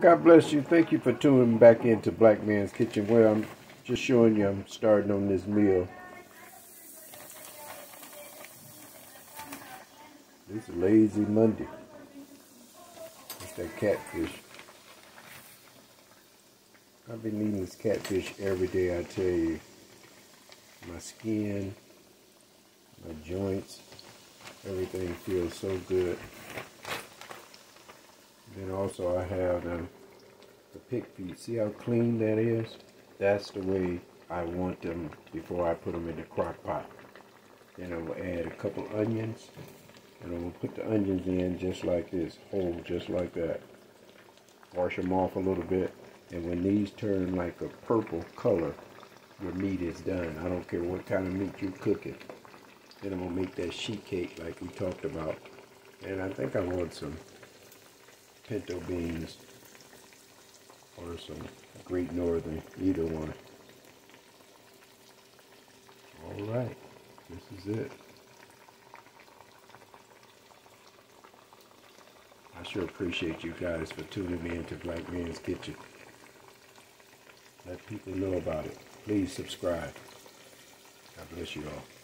God bless you. Thank you for tuning back into Black Man's Kitchen where I'm just showing you I'm starting on this meal. This is Lazy Monday. It's that catfish. I've been eating this catfish every day, I tell you. My skin, my joints, everything feels so good. Also I have the, the pig feet. See how clean that is? That's the way I want them before I put them in the crock pot. Then I will add a couple onions. And I will put the onions in just like this, whole just like that. Wash them off a little bit. And when these turn like a purple color, your meat is done. I don't care what kind of meat you're cooking. Then I'm going to make that sheet cake like we talked about. And I think I want some pinto beans or some Great Northern, either one. All right, this is it. I sure appreciate you guys for tuning in to Black Man's Kitchen. Let people know about it. Please subscribe. God bless you all.